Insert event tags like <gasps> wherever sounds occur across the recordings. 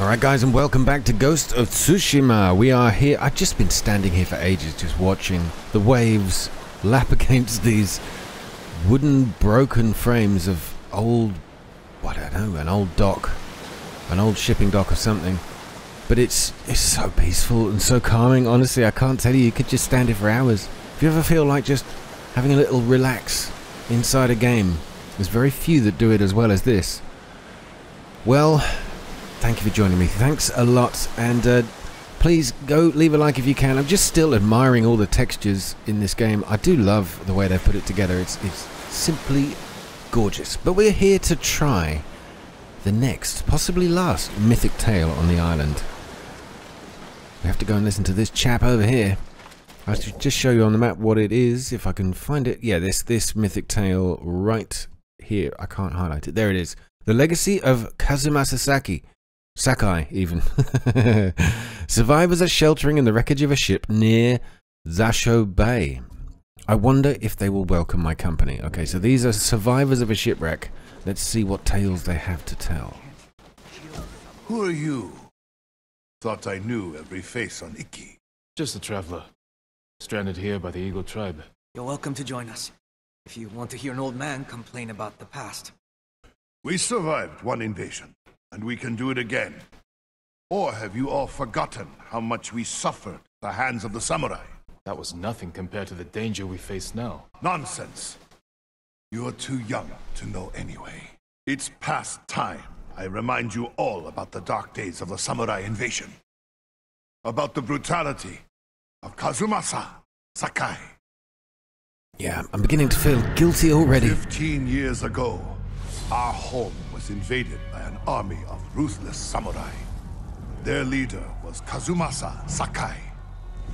Alright guys and welcome back to Ghost of Tsushima. We are here, I've just been standing here for ages just watching the waves lap <laughs> against these wooden broken frames of old, I don't know, an old dock, an old shipping dock or something. But it's, it's so peaceful and so calming, honestly I can't tell you, you could just stand here for hours. If you ever feel like just having a little relax inside a game, there's very few that do it as well as this. Well, thank you for joining me. Thanks a lot, and uh, please go leave a like if you can. I'm just still admiring all the textures in this game. I do love the way they put it together. It's it's simply gorgeous. But we're here to try the next, possibly last, mythic tale on the island. We have to go and listen to this chap over here. I should just show you on the map what it is, if I can find it. Yeah, this this mythic tale right here. I can't highlight it. There it is. The Legacy of Kazuma Sasaki. Sakai, even. <laughs> Survivors are sheltering in the wreckage of a ship near Zasho Bay. I wonder if they will welcome my company. Okay, so these are survivors of a shipwreck. Let's see what tales they have to tell. Who are you? Thought I knew every face on Iki. Just a traveler. Stranded here by the Eagle tribe. You're welcome to join us. If you want to hear an old man complain about the past. We survived one invasion, and we can do it again. Or have you all forgotten how much we suffered at the hands of the samurai? That was nothing compared to the danger we face now. Nonsense. You're too young to know anyway. It's past time I remind you all about the dark days of the samurai invasion. About the brutality of Kazumasa Sakai. Yeah, I'm beginning to feel guilty already. Fifteen years ago, our home was invaded by an army of ruthless samurai. Their leader was Kazumasa Sakai,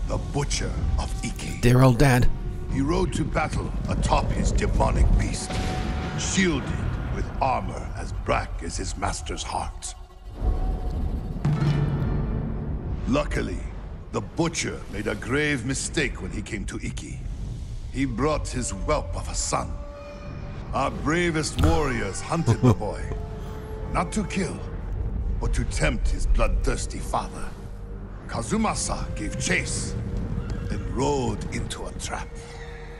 the Butcher of Iki. Dear old dad. He rode to battle atop his demonic beast, shielded with armor as black as his master's heart. Luckily, the Butcher made a grave mistake when he came to Iki. He brought his whelp of a son. Our bravest warriors hunted the <laughs> boy. Not to kill, but to tempt his bloodthirsty father. Kazumasa gave chase, then rode into a trap.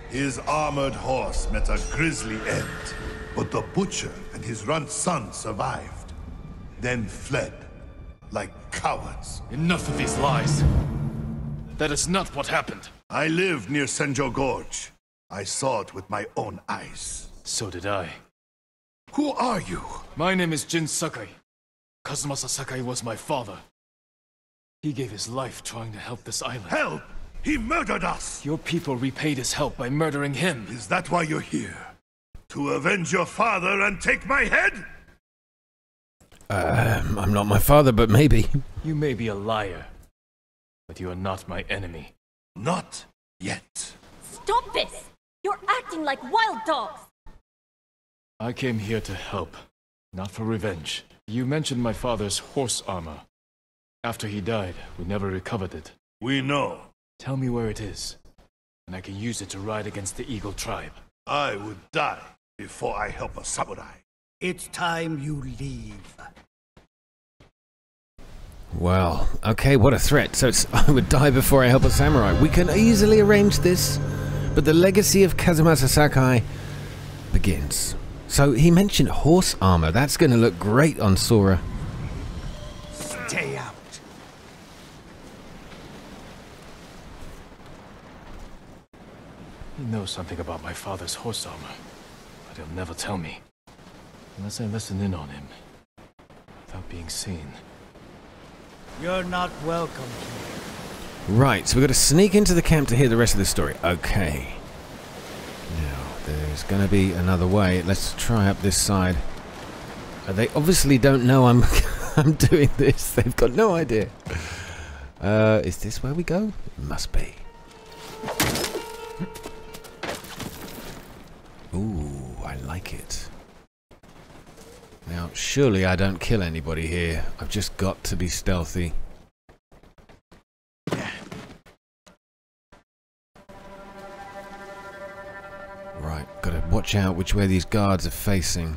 His armored horse met a grisly end, but the butcher and his runt son survived, then fled like cowards. Enough of these lies. That is not what happened. I lived near Senjo Gorge. I saw it with my own eyes. So did I. Who are you? My name is Jin Sakai. Kazumasa Sakai was my father. He gave his life trying to help this island. Help! He murdered us! Your people repaid his help by murdering him. Is that why you're here? To avenge your father and take my head? Um, I'm not my father, but maybe. You may be a liar, but you are not my enemy. Not yet. Stop this! You're acting like wild dogs! I came here to help, not for revenge. You mentioned my father's horse armor. After he died, we never recovered it. We know. Tell me where it is, and I can use it to ride against the Eagle tribe. I would die before I help a samurai. It's time you leave. Well, okay, what a threat. So it's, <laughs> I would die before I help a samurai. We can easily arrange this, but the legacy of Kazumasa Sakai begins. So he mentioned horse armor. That's going to look great on Sora. Stay out. He knows something about my father's horse armor, but he'll never tell me. Unless I listen in on him, without being seen. You're not welcome here. Right, so we've got to sneak into the camp to hear the rest of the story. Okay. Now, there's going to be another way. Let's try up this side. Uh, they obviously don't know I'm <laughs> I'm doing this. They've got no idea. Uh, is this where we go? It must be. Ooh, I like it. Now, surely I don't kill anybody here. I've just got to be stealthy. Watch out which way these guards are facing.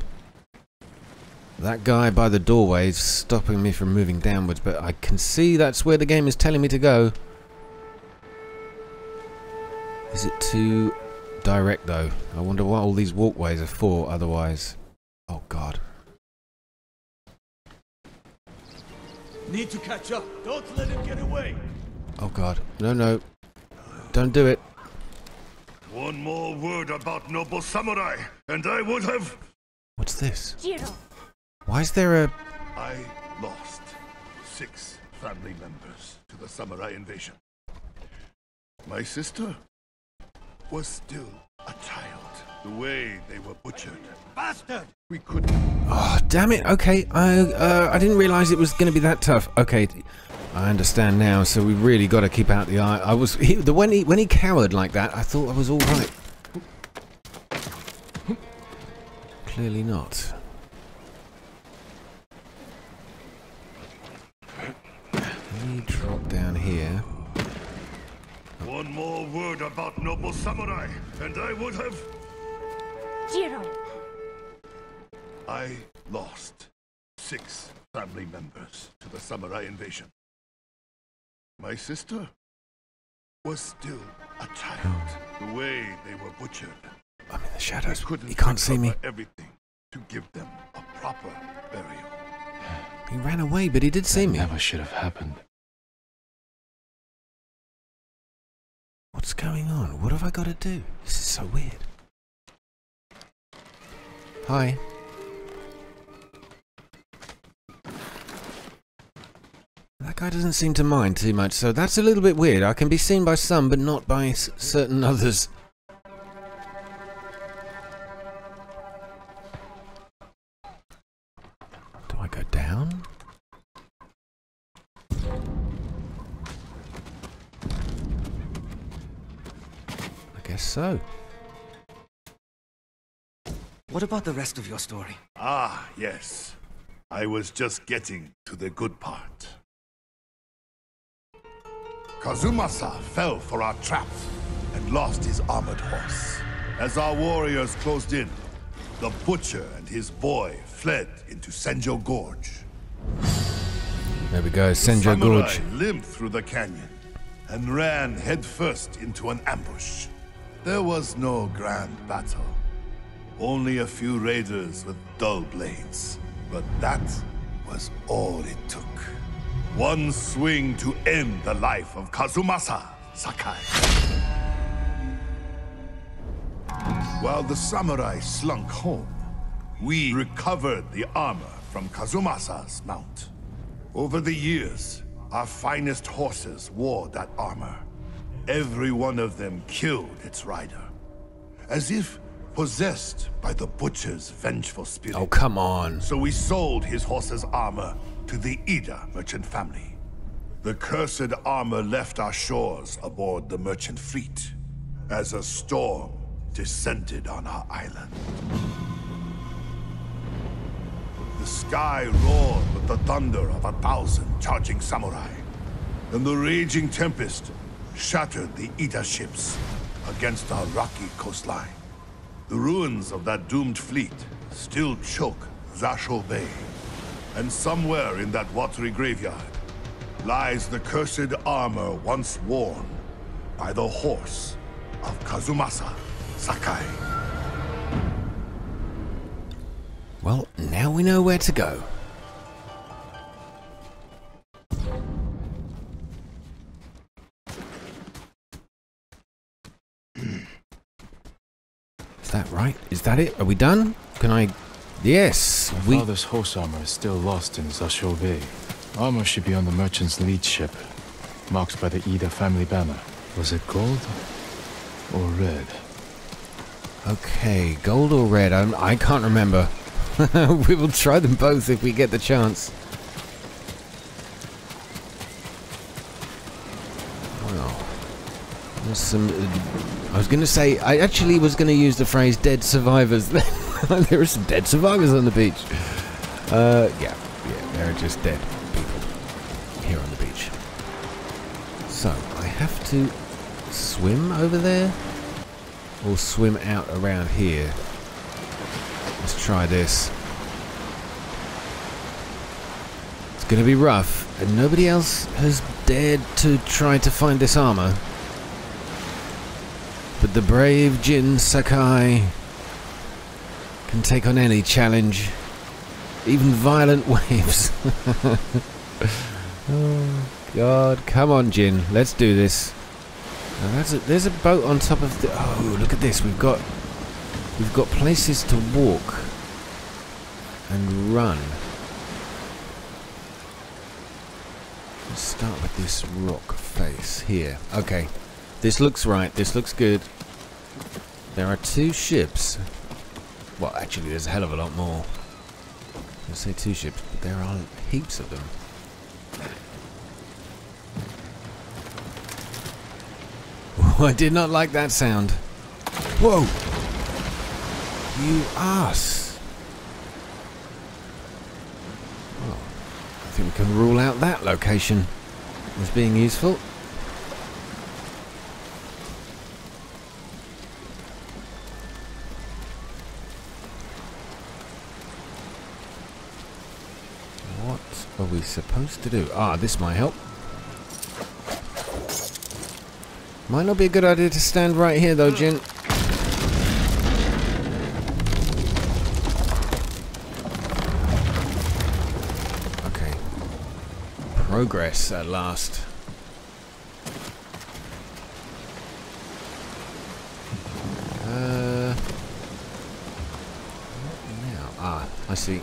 That guy by the doorway is stopping me from moving downwards, but I can see that's where the game is telling me to go. Is it too direct though? I wonder what all these walkways are for otherwise. Oh god. Need to catch up. Don't let him get away. Oh god. No, no. Don't do it. One more word about noble samurai, and I would have. What's this? Jiro, Why is there a... I lost six family members to the samurai invasion. My sister was still a child. The way they were butchered, Bastard! we couldn't. Oh, damn it. Okay, I uh, I didn't realize it was going to be that tough. Okay, I understand now. So we really got to keep out the eye. I was he, the when he when he cowered like that, I thought I was all right. Clearly not. Let me drop down here. One more word about noble samurai, and I would have. Jiro, I lost six family members to the samurai invasion. My sister was still a child. The way they were butchered, I'm in the shadows. couldn't He can't see me. everything to give them a proper burial. He ran away, but he did see me. never should have happened. What's going on? What have I got to do? This is so weird. Hi. That guy doesn't seem to mind too much, so that's a little bit weird. I can be seen by some, but not by certain others. Do I go down? I guess so. What about the rest of your story? Ah, yes. I was just getting to the good part. Kazumasa fell for our trap and lost his armored horse. As our warriors closed in, the butcher and his boy fled into Senjo Gorge. There we go, Senjo Samurai Gorge. limped through the canyon and ran headfirst into an ambush. There was no grand battle. Only a few raiders with dull blades. But that was all it took. One swing to end the life of Kazumasa Sakai. While the samurai slunk home, we recovered the armor from Kazumasa's mount. Over the years, our finest horses wore that armor. Every one of them killed its rider. As if possessed by the butcher's vengeful spirit. Oh, come on. So we sold his horse's armor to the Ida merchant family. The cursed armor left our shores aboard the merchant fleet as a storm descended on our island. The sky roared with the thunder of a thousand charging samurai, and the raging tempest shattered the Ida ships against our rocky coastline. The ruins of that doomed fleet still choke Zasho Bay. And somewhere in that watery graveyard lies the cursed armor once worn by the horse of Kazumasa Sakai. Well, now we know where to go. Right? Is that it? Are we done? Can I... Yes, My we... father's horse armor is still lost in Zasho Bay. Armor should be on the merchant's lead ship, marked by the Ida family banner. Was it gold or red? Okay, gold or red? I'm, I can't remember. <laughs> we will try them both if we get the chance. There's some. I was going to say. I actually was going to use the phrase "dead survivors." <laughs> there are some dead survivors on the beach. Uh, yeah, yeah, they're just dead people here on the beach. So I have to swim over there or swim out around here. Let's try this. It's going to be rough, and nobody else has dared to try to find this armor. But the brave Jin Sakai can take on any challenge, even violent <laughs> waves. <laughs> oh, God. Come on, Jin. Let's do this. Now a, there's a boat on top of the... Oh, look at this. We've got... We've got places to walk and run. Let's start with this rock face here. Okay. This looks right. This looks good. There are two ships. Well, actually, there's a hell of a lot more. I say two ships, but there are heaps of them. <laughs> I did not like that sound. Whoa! You ass! Well, I think we can rule out that location as being useful. What are we supposed to do? Ah, this might help. Might not be a good idea to stand right here though, Jin. Okay. Progress at last. Uh, what now? Ah, I see.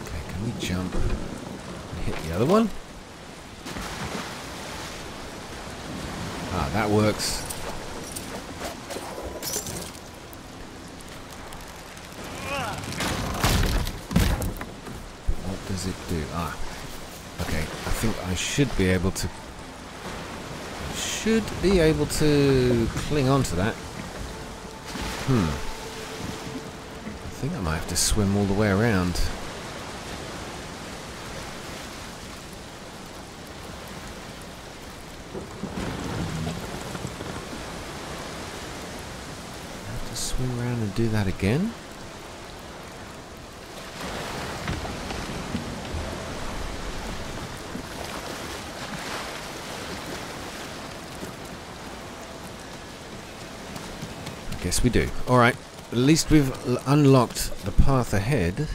Okay, can we jump and hit the other one? Ah, that works. What does it do? Ah. Okay, I think I should be able to... Should be able to cling on to that. Hmm. I think I might have to swim all the way around. have to swim around and do that again? I guess we do. Alright, at least we've unlocked the path ahead.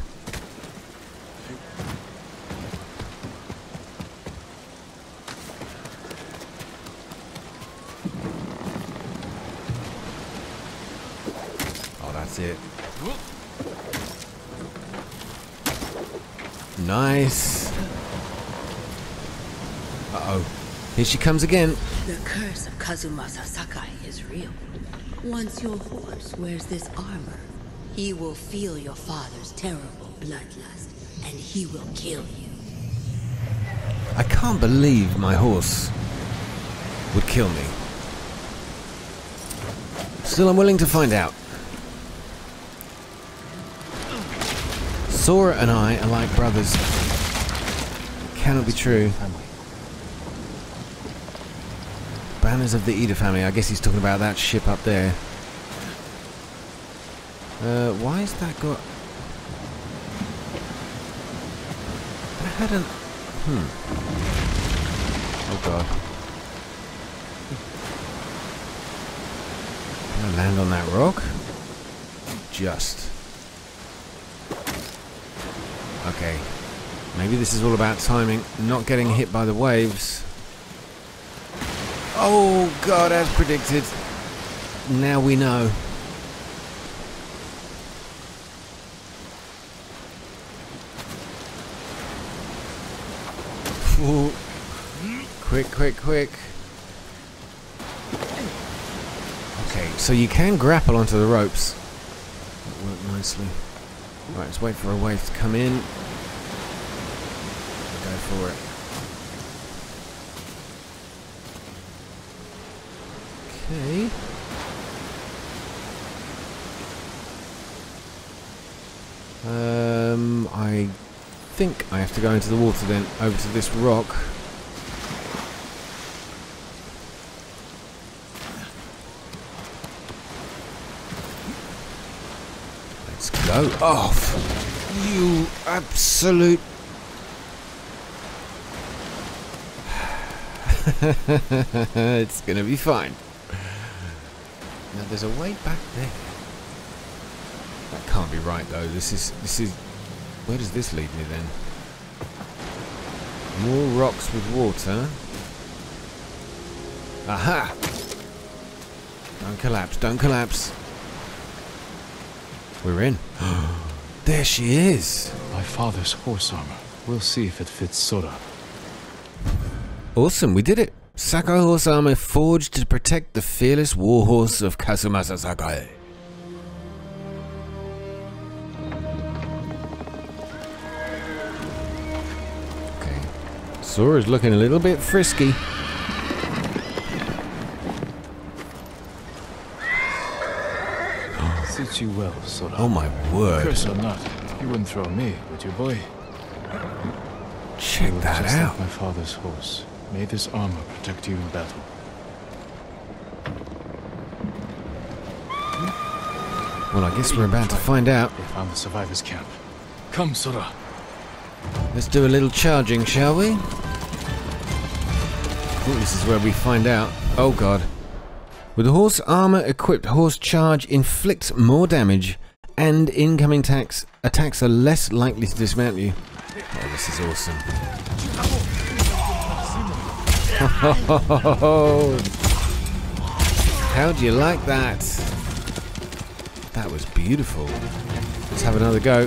Oh, that's it. Nice. Uh-oh. Here she comes again. The curse of Kazumasa Sakai is real. Once your horse wears this armor, he will feel your father's terrible bloodlust, and he will kill you. I can't believe my horse would kill me. Still, I'm willing to find out. Sora and I are like brothers. Cannot be true. Banners of the Ida family. I guess he's talking about that ship up there. Uh, why has that got... I had an... Hmm. Oh god. Can I land on that rock? Just. Okay. Maybe this is all about timing, not getting hit by the waves. Oh god, as predicted. Now we know. Ooh. Quick, quick, quick. Okay, so you can grapple onto the ropes. That worked nicely. Right, let's wait for a wave to come in. Go for it. Okay. Um, I think I have to go into the water then, over to this rock. Let's go off. You absolute... <sighs> it's gonna be fine. Now there's a way back there. That can't be right though. This is this is where does this lead me then? More rocks with water. Aha! Don't collapse, don't collapse. We're in. <gasps> <gasps> there she is. My father's horse armor. We'll see if it fits Sora. Awesome, we did it. Sakai horse armor forged to protect the fearless warhorse of Kazumasa Sakai. Okay. Sora's looking a little bit frisky. You well, Sora. Oh my word. Curse or not, you wouldn't throw me, would you, boy? Check that just out. like my father's horse. May this armor protect you in battle. Well, I guess we're about to find out. They found the survivors' camp. Come, Sora. Let's do a little charging, shall we? I think this is where we find out. Oh god. With the horse armor equipped, horse charge inflicts more damage, and incoming attacks attacks are less likely to dismount you. Oh, this is awesome. <laughs> How do you like that? That was beautiful. Let's have another go.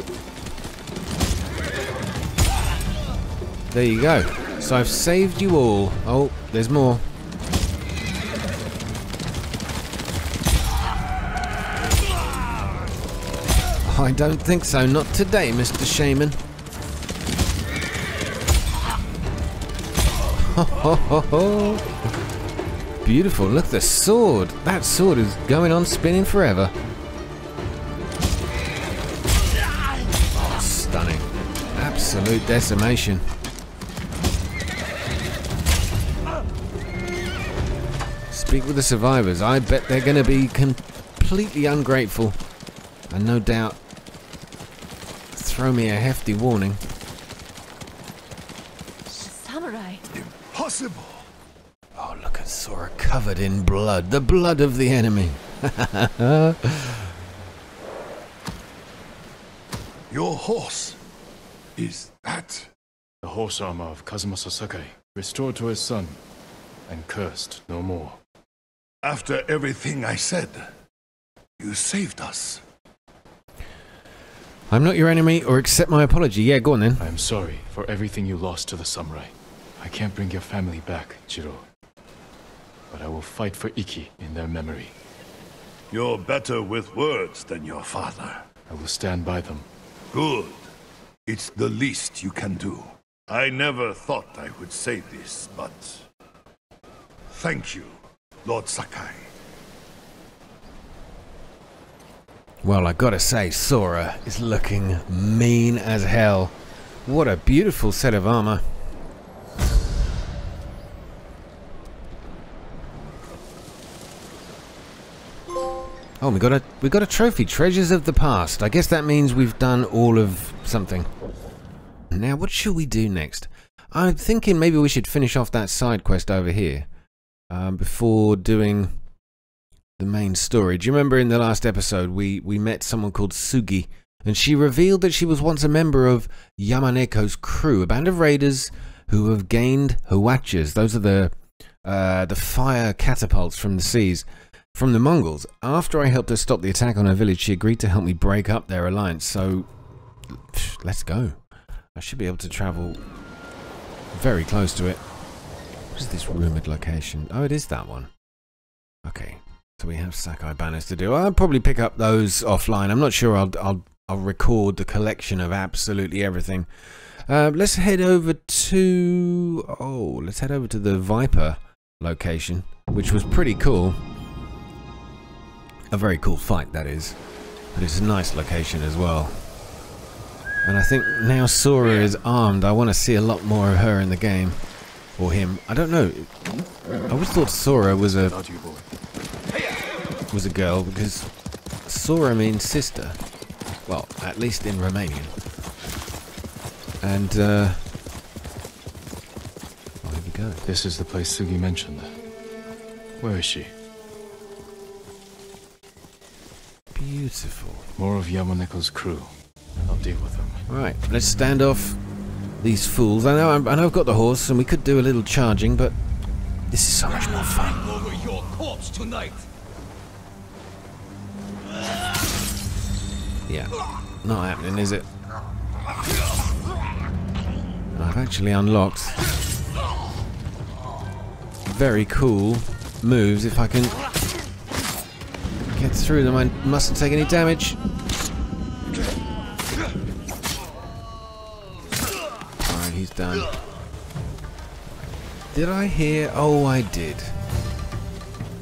There you go. So I've saved you all. Oh, there's more. I don't think so. Not today, Mr. Shaman. Ho, ho, ho, ho. Beautiful. Look, the sword. That sword is going on spinning forever. Stunning. Absolute decimation. Speak with the survivors. I bet they're going to be completely ungrateful. And no doubt throw me a hefty warning. Samurai. Impossible! Oh, look at Sora covered in blood. The blood of the enemy. <laughs> Your horse. Is that? The horse armor of Kazumasa Sakai, restored to his son, and cursed no more. After everything I said, you saved us. I'm not your enemy or accept my apology. Yeah, go on then. I am sorry for everything you lost to the samurai. I can't bring your family back, Jiro. But I will fight for Iki in their memory. You're better with words than your father. I will stand by them. Good. It's the least you can do. I never thought I would say this, but... Thank you, Lord Sakai. Well, I gotta say, Sora is looking mean as hell. What a beautiful set of armor. Oh, we got a we got a trophy, Treasures of the Past. I guess that means we've done all of something. Now, what should we do next? I'm thinking maybe we should finish off that side quest over here um, before doing the main story. Do you remember in the last episode we we met someone called Sugi, and she revealed that she was once a member of Yamaneko's crew, a band of raiders who have gained Hwachas. Those are the uh, the fire catapults from the seas from the Mongols. After I helped her stop the attack on her village, she agreed to help me break up their alliance. So let's go. I should be able to travel very close to it. What is this rumored location? Oh, it is that one. Okay. So we have Sakai banners to do. I'll probably pick up those offline. I'm not sure I'll I'll I'll record the collection of absolutely everything. Uh, let's head over to oh, let's head over to the Viper location, which was pretty cool. A very cool fight, that is. But it's a nice location as well. And I think now Sora is armed, I want to see a lot more of her in the game. Or him. I don't know. I always thought Sora was a. was a girl because Sora means sister. Well, at least in Romanian. And, uh... Oh, here we go. This is the place Sugi mentioned. Where is she? Beautiful. More of Yamaneko's crew. I'll deal with them. Right, let's stand off these fools. I know, I'm, I know I've got the horse, and we could do a little charging, but this is so much more fun. Over your corpse tonight. Yeah, not happening, is it? I've actually unlocked very cool moves. If I can get through them, I mustn't take any damage. Alright, he's done. Did I hear? Oh, I did.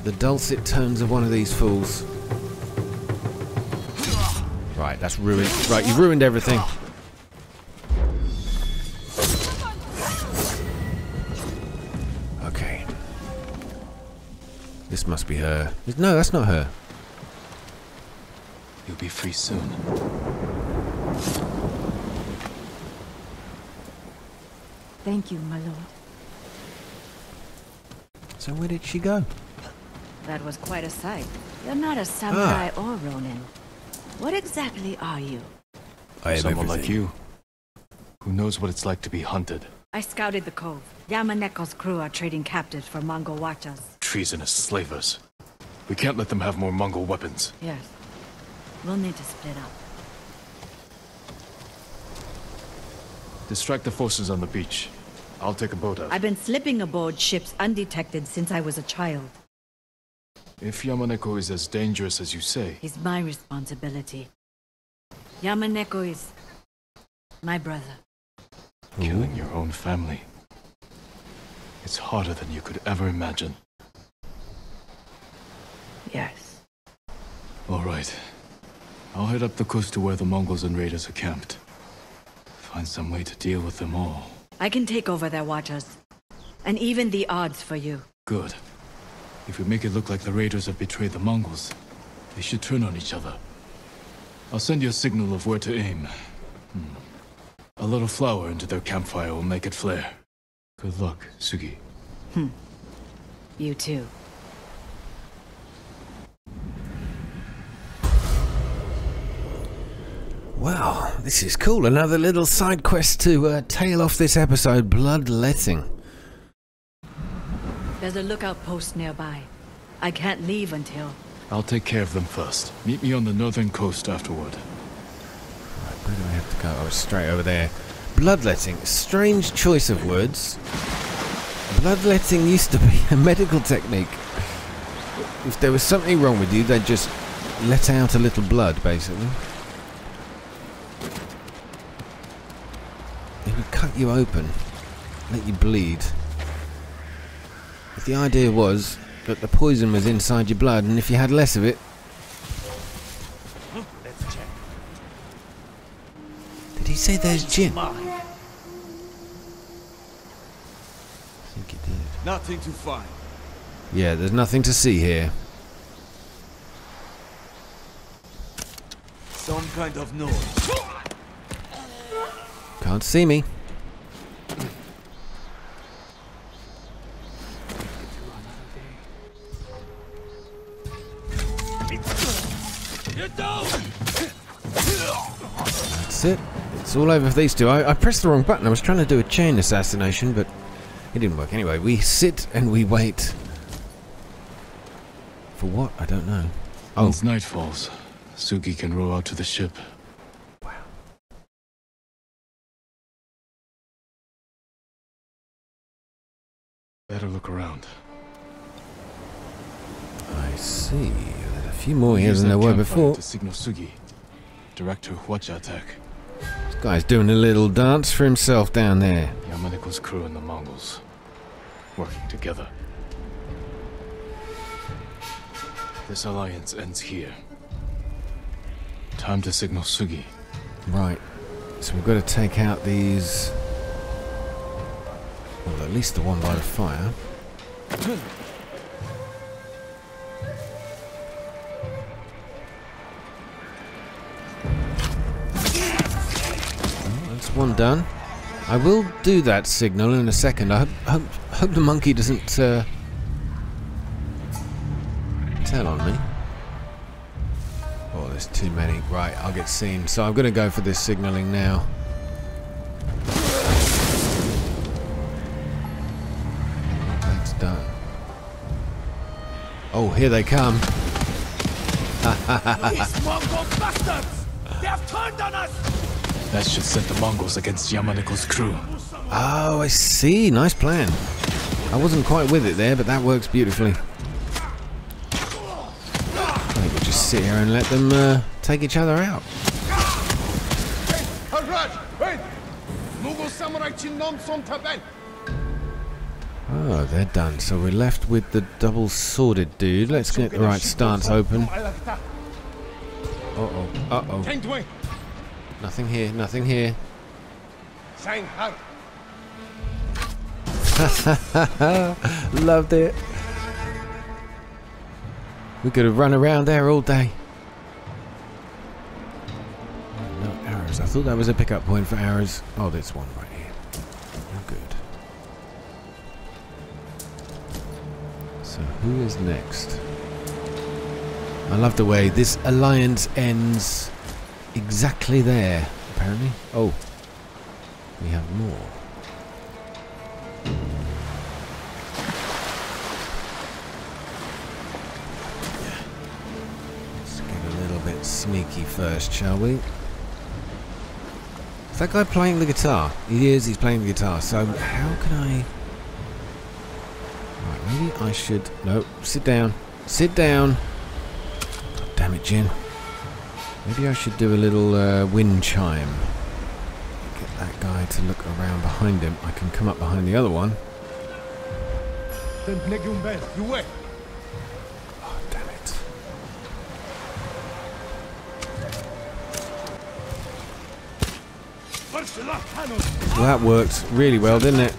The dulcet tones of one of these fools. Right, that's ruined. Right, you've ruined everything. Okay. This must be her. No, that's not her. You'll be free soon. Thank you, my lord. So where did she go? That was quite a sight. You're not a samurai ah. or ronin. What exactly are you? I am Someone like you. Who knows what it's like to be hunted. I scouted the cove. Yamaneko's crew are trading captives for Mongol Hwachas. Treasonous slavers. We can't let them have more Mongol weapons. Yes. We'll need to split up. Distract the forces on the beach. I'll take a boat out. I've been slipping aboard ships undetected since I was a child. If Yamaneko is as dangerous as you say, It's my responsibility. Yamaneko is my brother. killing your own family. It's harder than you could ever imagine. Yes. All right. I'll head up the coast to where the Mongols and raiders are camped. Find some way to deal with them all. I can take over their Hwachas. And even the odds for you. Good. If we make it look like the raiders have betrayed the Mongols, they should turn on each other. I'll send you a signal of where to aim. Hmm. A little flour into their campfire will make it flare. Good luck, Sugi. You too. Wow, this is cool. Another little side quest to uh, tail off this episode, Bloodletting. There's a lookout post nearby. I can't leave until. I'll take care of them first. Meet me on the northern coast afterward. Where do I have to go? Oh, straight over there. Bloodletting. Strange choice of words. Bloodletting used to be a medical technique. If there was something wrong with you, they'd just let out a little blood, basically. They would cut you open, let you bleed. But the idea was that the poison was inside your blood, and if you had less of it, Let's check. did he say there's gin? I think he did. Nothing to find. Yeah, there's nothing to see here. Some kind of noise. Can't see me. That's it. It's all over for these two. I, I pressed the wrong button. I was trying to do a chain assassination, but it didn't work. Anyway, we sit and we wait. For what? I don't know. Oh, Once night falls, Sugi can row out to the ship. Wow. Better look around. I see. A few more here than there were before. To signal Sugi. Direct her Hwacha attack. Guy's doing a little dance for himself down there. Yamaneko's crew and the Mongols. Working together. This alliance ends here. Time to signal Sugi. Right. So we've got to take out these. Well, at least the one by the fire. One done. I will do that signal in a second. I hope, hope, hope the monkey doesn't uh, tell on me. Oh, there's too many. Right, I'll get seen. So I'm going to go for this signaling now. That's done. Oh, here they come. <laughs> These Mongol bastards! They have turned on us! That should set the Mongols against Yamaneko's crew. Oh, I see. Nice plan. I wasn't quite with it there, but that works beautifully. I think we'll just sit here and let them uh, take each other out. Haraj, wait! Mughal samurai Chinnom Som Taben! Oh, they're done. So we're left with the double-sworded dude. Let's get the right stance open. Uh-oh. Uh-oh. Nothing here. Nothing here. Sang Har. <laughs> Loved it. We could have run around there all day. No arrows. I thought that was a pickup point for arrows. Oh, there's one right here. Oh, good. So who is next? I love the way this alliance ends exactly there, apparently. Oh, we have more. Let's get a little bit sneaky first, shall we? Is that guy playing the guitar? He is, he's playing the guitar. So how can I... Right, maybe I should... No, sit down. Sit down. God damn it, Jin. Maybe I should do a little uh, wind chime. Get that guy to look around behind him. I can come up behind the other one. Then Negum Ben, you wait. Oh, damn it. Well, that worked really well, didn't it?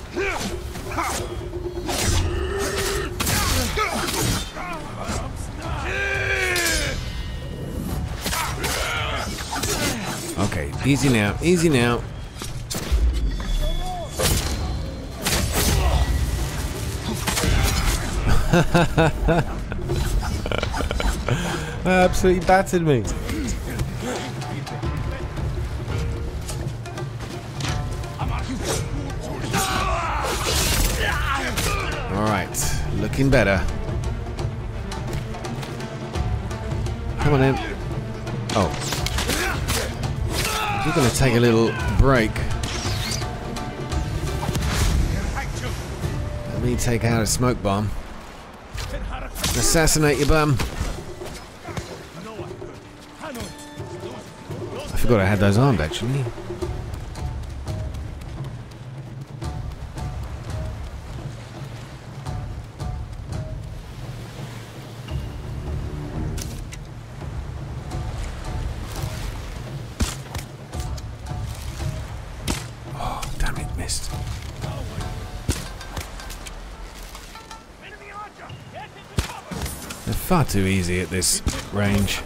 Easy now, easy now. <laughs> Absolutely battered me. Alright, looking better. Come on in. We're going to take a little break. Let me take out a smoke bomb. Assassinate your bum. I forgot I had those armed actually. Far too easy at this range.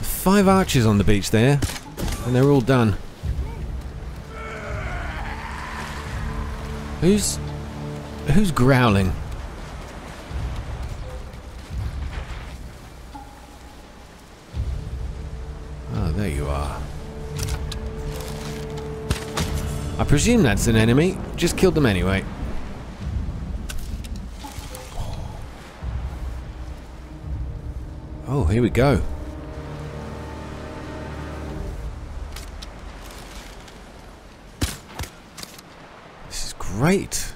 Five archers on the beach there, and they're all done. Who's who's growling? Oh, there you are. I presume that's an enemy. Just killed them anyway. Here we go. This is great.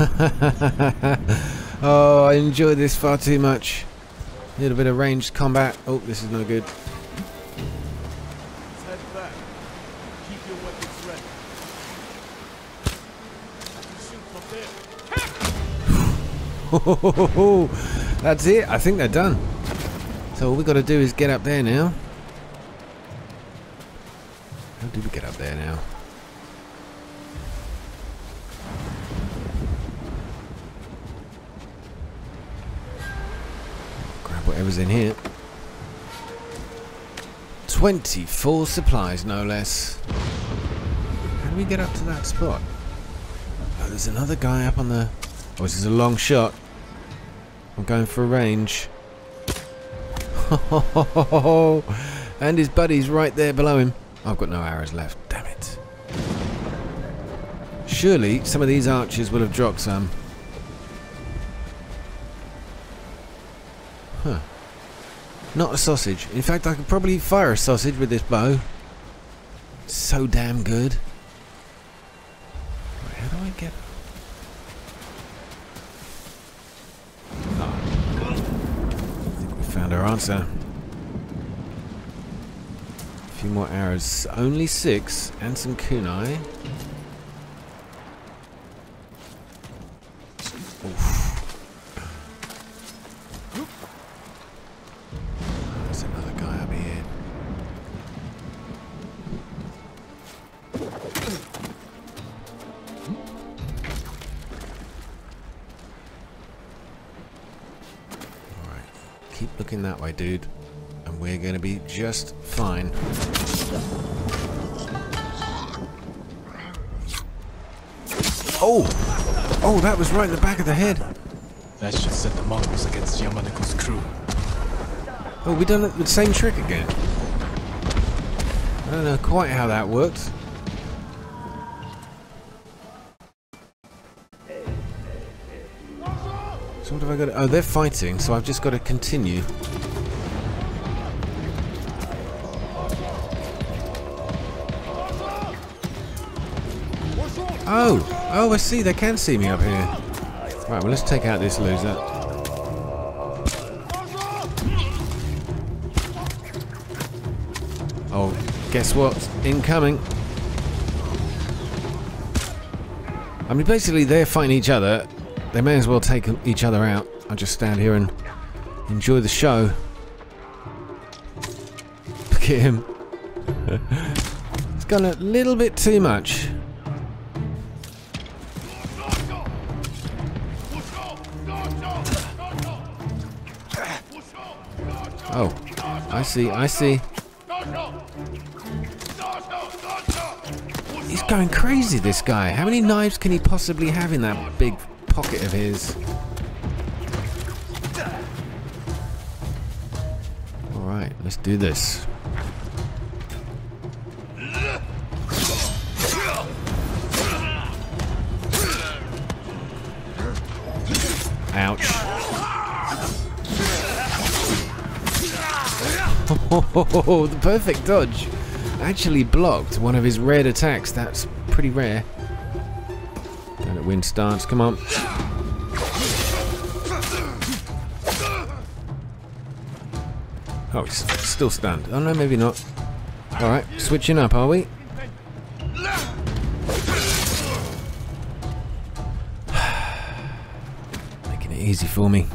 <laughs> oh, I enjoy this far too much. A little bit of ranged combat. Oh, this is no good. <laughs> That's it. I think they're done. So all we got to do is get up there now. How do we get up there now? Grab whatever's in here. 24 supplies, no less. How do we get up to that spot? Oh, there's another guy up on the... Oh, this is a long shot. I'm going for range. <laughs> and his buddy's right there below him. I've got no arrows left. Damn it. Surely some of these archers will have dropped some. Huh. Not a sausage. In fact, I could probably fire a sausage with this bow. So damn good. How do I get... Oh. I our answer. A few more arrows. Only six, and some kunai. Dude. And we're gonna be just fine. Oh! Oh, that was right in the back of the head. That should set the Mongols against Yamaneko's crew. Oh, we done the same trick again. I don't know quite how that worked. So what have I got? To, oh, they're fighting, so I've just got to continue. Oh, oh, I see. They can see me up here. Right, well, let's take out this loser. Oh, guess what? Incoming. I mean, basically, they're fighting each other. They may as well take each other out. I'll just stand here and enjoy the show. Look at him. <laughs> it's gone a little bit too much. I see, I see. He's going crazy, this guy. How many knives can he possibly have in that big pocket of his? Alright, let's do this. Ouch. Oh, <laughs> the perfect dodge. Actually blocked one of his red attacks. That's pretty rare. Down at wind stance. Come on. Oh, he's still stunned. Oh no, maybe not. Alright, switching up, are we? <sighs> Making it easy for me.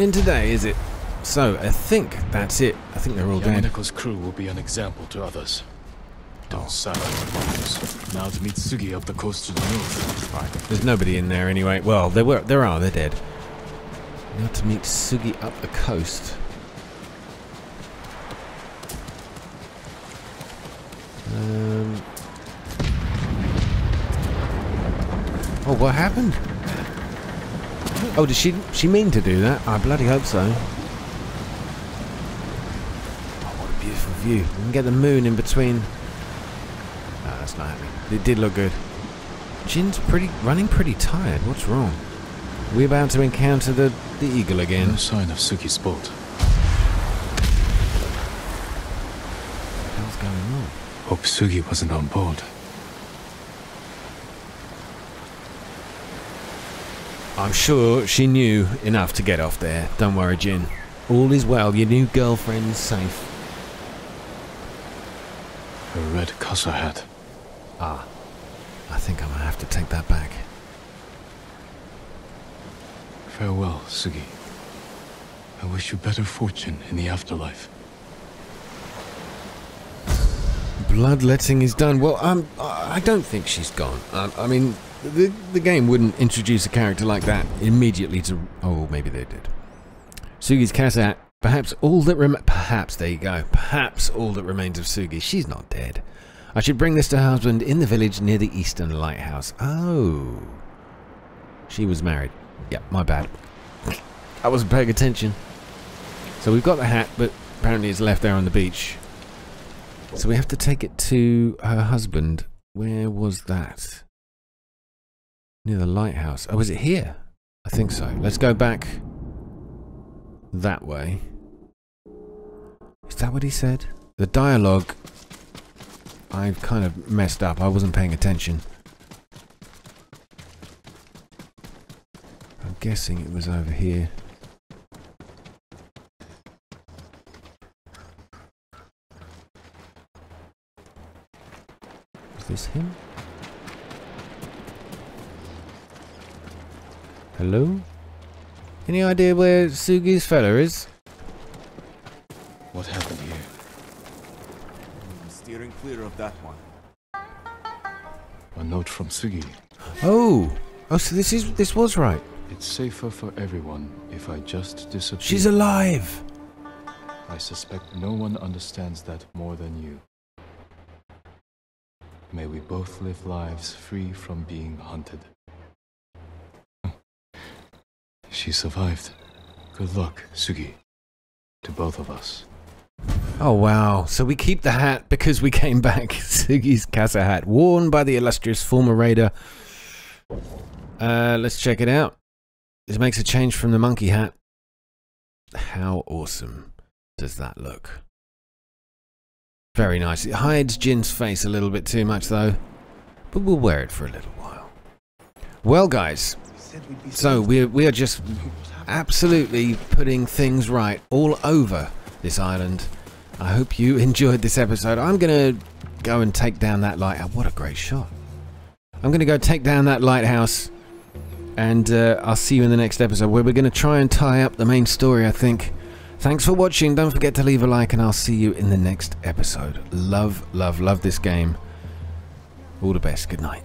Happening today, is it? So, I think that's it. I think they're all dead. Yamaneko's crew will be an example to others. Don't with the Mongols. Now to meet Sugi up the coast to the north. Right. There's nobody in there anyway. Well, there were. There are. They're dead. Now to meet Sugi up the coast. Um. Oh, what happened? Oh, did she she mean to do that? I bloody hope so. Oh, what a beautiful view. You can get the moon in between. No, that's not happening. It did look good. Jin's pretty running pretty tired. What's wrong? We're about to encounter the the eagle again. No sign of Sugi's boat. What the hell's going on? Hope Sugi wasn't on board. I'm sure she knew enough to get off there. Don't worry, Jin. All is well. Your new girlfriend's safe. Her red kasa hat. Ah, I think I'm gonna have to take that back. Farewell, Sugi. I wish you better fortune in the afterlife. bloodletting is done. Well, um, I don't think she's gone. Um, I mean, the the game wouldn't introduce a character like that immediately to. Oh, maybe they did. Sugi's kasa. Perhaps all that rem. Perhaps there you go. Perhaps all that remains of Sugi. She's not dead. I should bring this to her husband in the village near the eastern lighthouse. Oh, she was married. Yeah, my bad. I wasn't paying attention. So we've got the hat, but apparently it's left there on the beach. So we have to take it to her husband. Where was that? Near the lighthouse. Oh, is it here? I think so. Let's go back that way. Is that what he said? The dialogue, I've kind of messed up. I wasn't paying attention. I'm guessing it was over here. Is this him? Hello? Any idea where Sugi's fella is? What happened here? I'm steering clear of that one. A note from Sugi. Oh! Oh, so this is this was right. It's safer for everyone if I just disappear. She's alive! I suspect no one understands that more than you. May we both live lives free from being hunted. She survived. Good luck, Sugi. To both of us. Oh wow. So we keep the hat because we came back. <laughs> Sugi's kasa hat, worn by the illustrious former raider. Uh, let's check it out. This makes a change from the monkey hat. How awesome does that look? Very nice. It hides Jin's face a little bit too much though. But we'll wear it for a little while. Well guys, so we're, we are just absolutely putting things right all over this island. I hope you enjoyed this episode. I'm gonna go and take down that lighthouse. What a great shot! I'm gonna go take down that lighthouse, and uh, I'll see you in the next episode where we're gonna try and tie up the main story. I think. Thanks for watching. Don't forget to leave a like, and I'll see you in the next episode. Love, love, love this game. All the best. Good night.